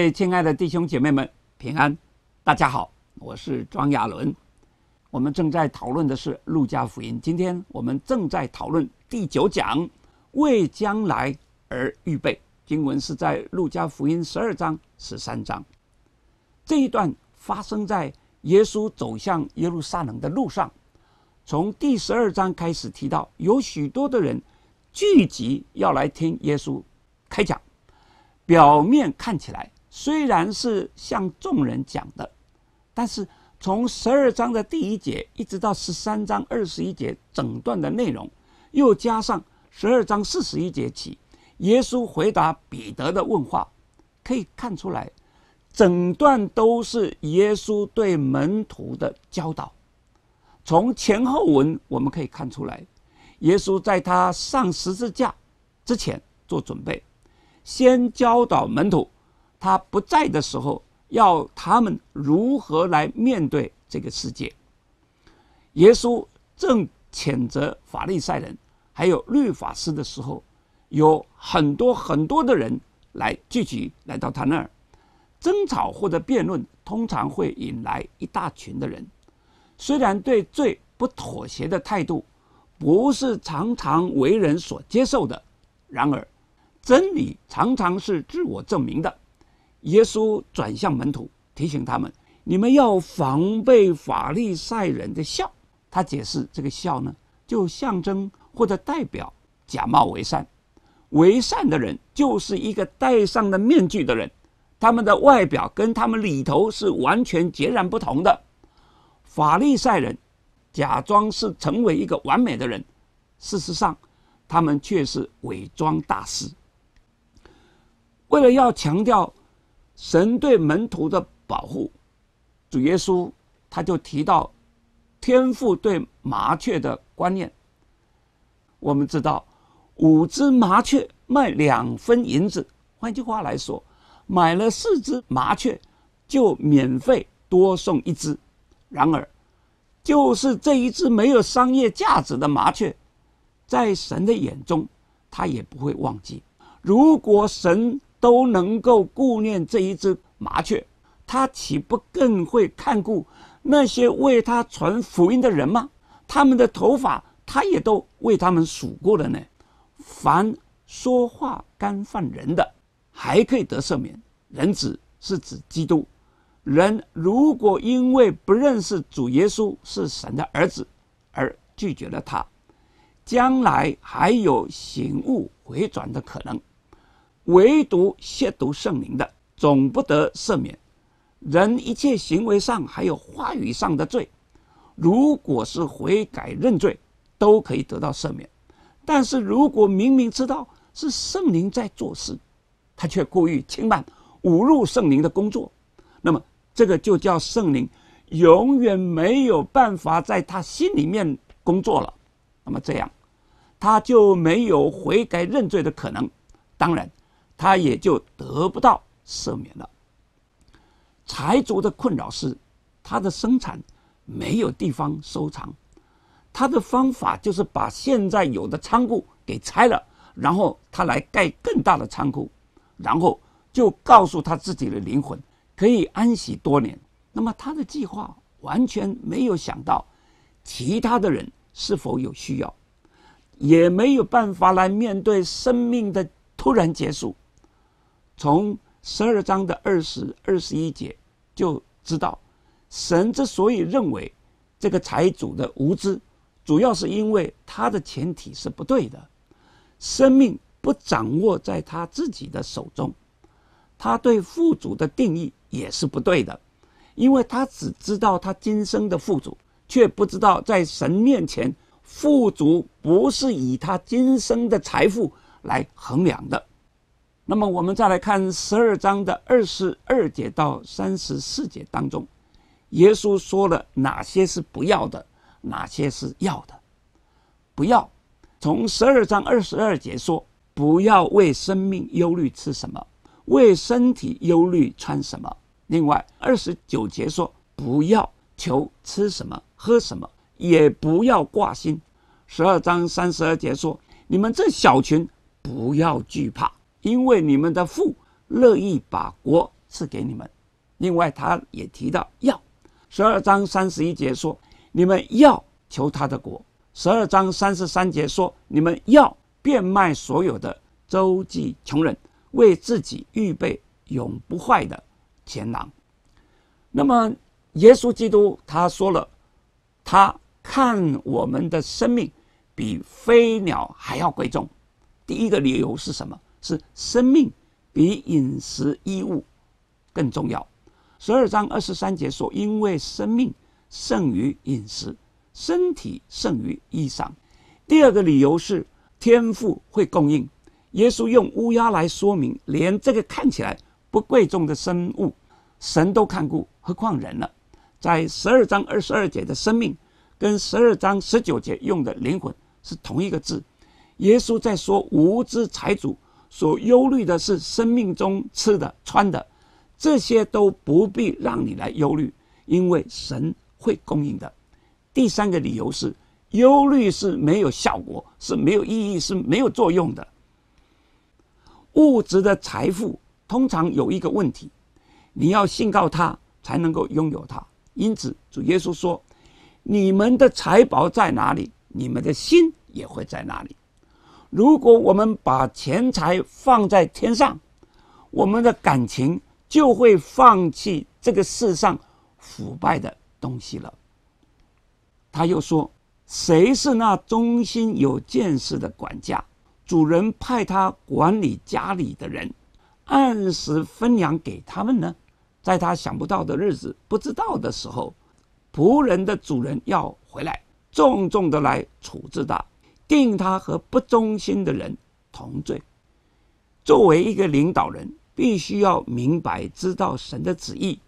位亲爱的弟兄姐妹们，平安！大家好，我是庄亚伦。我们正在讨论的是《路加福音》，今天我们正在讨论第九讲“为将来而预备”。经文是在《路加福音》十二章、十三章。这一段发生在耶稣走向耶路撒冷的路上。从第十二章开始提到，有许多的人聚集要来听耶稣开讲。表面看起来虽然是向众人讲的，但是。从十二章的第一节一直到十三章二十一节，整段的内容，又加上十二章四十一节起，耶稣回答彼得的问话，可以看出来，整段都是耶稣对门徒的教导。从前后文我们可以看出来，耶稣在他上十字架之前做准备，先教导门徒，他不在的时候。要他们如何来面对这个世界？耶稣正谴责法利赛人还有律法师的时候，有很多很多的人来聚集来到他那儿，争吵或者辩论，通常会引来一大群的人。虽然对罪不妥协的态度不是常常为人所接受的，然而真理常常是自我证明的。耶稣转向门徒，提醒他们：“你们要防备法利赛人的笑。”他解释这个笑呢，就象征或者代表假冒为善。为善的人就是一个戴上了面具的人，他们的外表跟他们里头是完全截然不同的。法利赛人假装是成为一个完美的人，事实上，他们却是伪装大师。为了要强调。神对门徒的保护，主耶稣他就提到天父对麻雀的观念。我们知道，五只麻雀卖两分银子，换句话来说，买了四只麻雀就免费多送一只。然而，就是这一只没有商业价值的麻雀，在神的眼中，他也不会忘记。如果神。都能够顾念这一只麻雀，他岂不更会看顾那些为他传福音的人吗？他们的头发，他也都为他们数过了呢。凡说话干犯人的，还可以得赦免。人子是指基督。人如果因为不认识主耶稣是神的儿子而拒绝了他，将来还有醒悟回转的可能。唯独亵渎圣灵的，总不得赦免。人一切行为上还有话语上的罪，如果是悔改认罪，都可以得到赦免。但是如果明明知道是圣灵在做事，他却故意轻慢、侮辱圣灵的工作，那么这个就叫圣灵永远没有办法在他心里面工作了。那么这样，他就没有悔改认罪的可能。当然。他也就得不到赦免了。财主的困扰是，他的生产没有地方收藏，他的方法就是把现在有的仓库给拆了，然后他来盖更大的仓库，然后就告诉他自己的灵魂可以安息多年。那么他的计划完全没有想到，其他的人是否有需要，也没有办法来面对生命的突然结束。从十二章的二十二十一节就知道，神之所以认为这个财主的无知，主要是因为他的前提是不对的，生命不掌握在他自己的手中，他对富足的定义也是不对的，因为他只知道他今生的富足，却不知道在神面前富足不是以他今生的财富来衡量的。那么我们再来看十二章的二十二节到三十四节当中，耶稣说了哪些是不要的，哪些是要的。不要，从十二章二十二节说，不要为生命忧虑吃什么，为身体忧虑穿什么。另外二十九节说，不要求吃什么喝什么，也不要挂心。十二章三十二节说，你们这小群不要惧怕。因为你们的父乐意把国赐给你们。另外，他也提到要，十二章三十一节说，你们要求他的国；十二章三十三节说，你们要变卖所有的，周济穷人，为自己预备永不坏的钱囊。那么，耶稣基督他说了，他看我们的生命比飞鸟还要贵重。第一个理由是什么？是生命比饮食衣物更重要。十二章二十三节说：“因为生命胜于饮食，身体胜于衣裳。”第二个理由是天赋会供应。耶稣用乌鸦来说明，连这个看起来不贵重的生物，神都看顾，何况人呢？在十二章二十二节的生命，跟十二章十九节用的灵魂是同一个字。耶稣在说无知财主所忧虑的是生命中吃的穿的。这些都不必让你来忧虑，因为神会供应的。第三个理由是，忧虑是没有效果，是没有意义，是没有作用的。物质的财富通常有一个问题，你要信靠他才能够拥有它。因此，主耶稣说：“你们的财宝在哪里，你们的心也会在哪里。”如果我们把钱财放在天上，我们的感情。就会放弃这个世上腐败的东西了。他又说：“谁是那忠心有见识的管家？主人派他管理家里的人，按时分粮给他们呢？在他想不到的日子、不知道的时候，仆人的主人要回来，重重的来处置他，定他和不忠心的人同罪。作为一个领导人。”必须要明白知道神的旨意，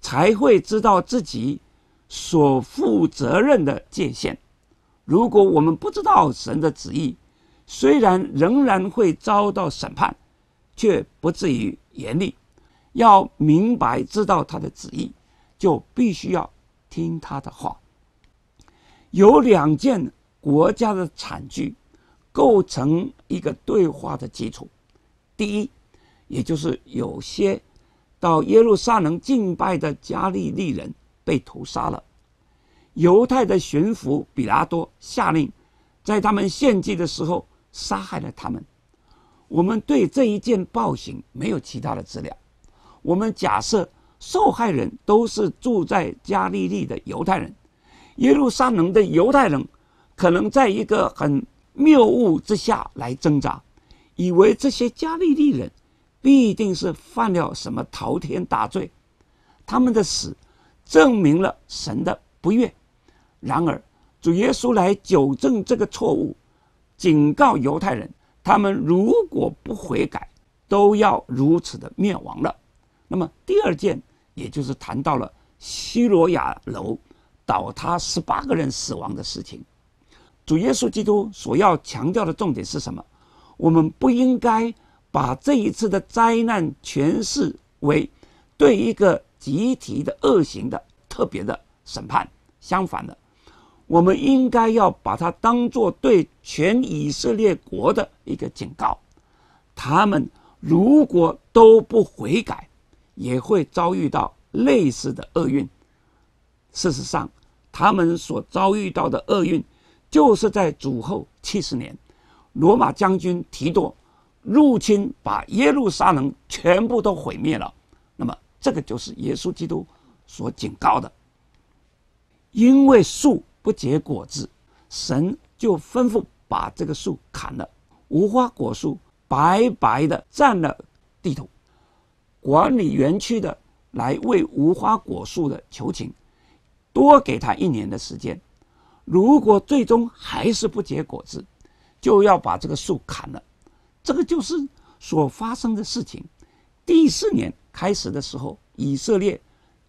才会知道自己所负责任的界限。如果我们不知道神的旨意，虽然仍然会遭到审判，却不至于严厉。要明白知道他的旨意，就必须要听他的话。有两件国家的惨剧构成一个对话的基础。第一。也就是有些到耶路撒冷敬拜的加利利人被屠杀了，犹太的巡抚比拉多下令，在他们献祭的时候杀害了他们。我们对这一件暴行没有其他的资料，我们假设受害人都是住在加利利的犹太人，耶路撒冷的犹太人可能在一个很谬误之下来挣扎，以为这些加利利人。必定是犯了什么滔天大罪，他们的死证明了神的不悦。然而，主耶稣来纠正这个错误，警告犹太人：他们如果不悔改，都要如此的灭亡了。那么，第二件，也就是谈到了希罗亚楼倒塌，十八个人死亡的事情。主耶稣基督所要强调的重点是什么？我们不应该。把这一次的灾难诠释为对一个集体的恶行的特别的审判，相反的，我们应该要把它当做对全以色列国的一个警告。他们如果都不悔改，也会遭遇到类似的厄运。事实上，他们所遭遇到的厄运，就是在主后七十年，罗马将军提多。入侵把耶路撒冷全部都毁灭了，那么这个就是耶稣基督所警告的。因为树不结果子，神就吩咐把这个树砍了。无花果树白白的占了地图，管理园区的来为无花果树的求情，多给他一年的时间。如果最终还是不结果子，就要把这个树砍了。这个就是所发生的事情。第四年开始的时候，以色列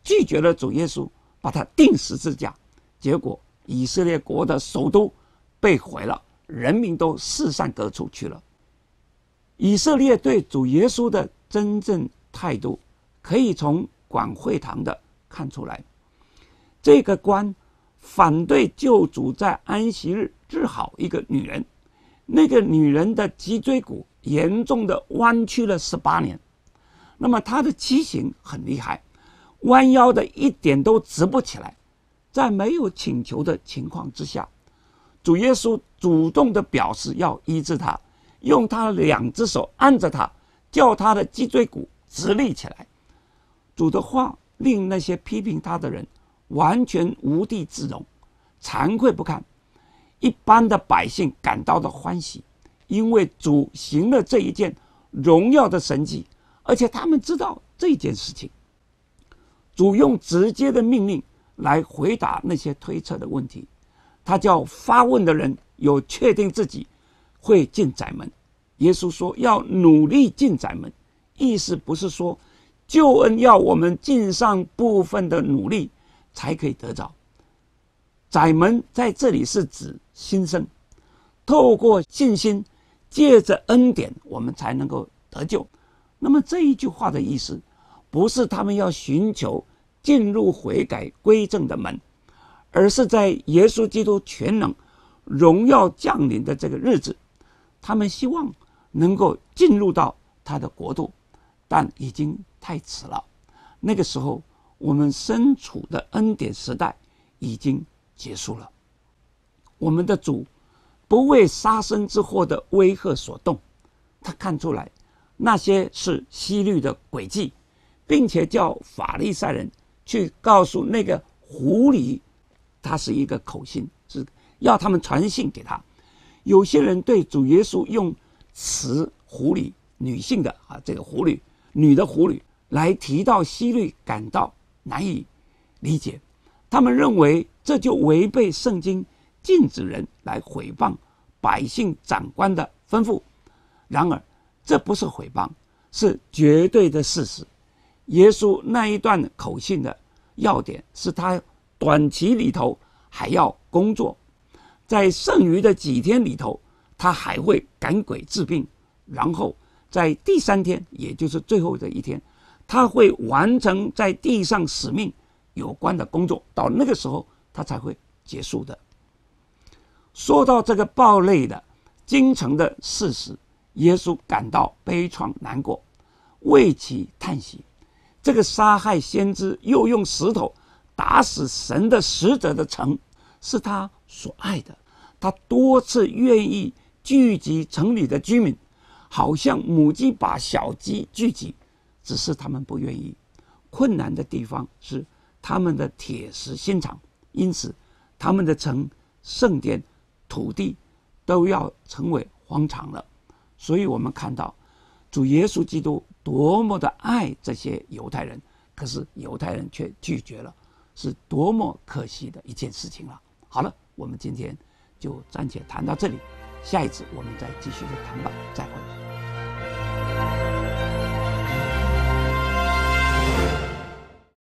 拒绝了主耶稣，把他钉十字架，结果以色列国的首都被毁了，人民都四散各处去了。以色列对主耶稣的真正态度，可以从管会堂的看出来。这个官反对救主在安息日治好一个女人。那个女人的脊椎骨严重的弯曲了十八年，那么她的畸形很厉害，弯腰的一点都直不起来。在没有请求的情况之下，主耶稣主动的表示要医治她，用他两只手按着她，叫她的脊椎骨直立起来。主的话令那些批评他的人完全无地自容，惭愧不堪。一般的百姓感到的欢喜，因为主行了这一件荣耀的神迹，而且他们知道这件事情。主用直接的命令。来回答那些推测的问题，他叫发问的人有确定自己会进窄门。耶稣说要努力进窄门，意思不是说救恩要我们尽上部分的努力才可以得着。窄门在这里是指新生，透过信心，借着恩典，我们才能够得救。那么这一句话的意思，不是他们要寻求。进入悔改归正的门，而是在耶稣基督全能、荣耀降临的这个日子，他们希望能够进入到他的国度，但已经太迟了。那个时候，我们身处的恩典时代已经结束了。我们的主不为杀身之祸的威吓所动，他看出来那些是西律的诡计，并且叫法利赛人。去告诉那个狐狸，他是一个口信，是要他们传信给他。有些人对主耶稣用词“狐狸”女性的啊，这个狐狸女的狐狸来提到希律，感到难以理解。他们认为这就违背圣经禁止人来毁谤百姓长官的吩咐。然而，这不是毁谤，是绝对的事实。耶稣那一段口信的要点是他短期里头还要工作，在剩余的几天里头，他还会赶鬼治病，然后在第三天，也就是最后的一天，他会完成在地上使命有关的工作。到那个时候，他才会结束的。说到这个暴类的京城的事实，耶稣感到悲怆难过，为其叹息。这个杀害先知又用石头打死神的使者的城，是他所爱的。他多次愿意聚集城里的居民，好像母鸡把小鸡聚集，只是他们不愿意。困难的地方是他们的铁石心肠，因此他们的城、圣殿、土地都要成为荒场了。所以我们看到。主耶稣基督多么的爱这些犹太人，可是犹太人却拒绝了，是多么可惜的一件事情了。好了，我们今天就暂且谈到这里，下一次我们再继续的谈吧，再会。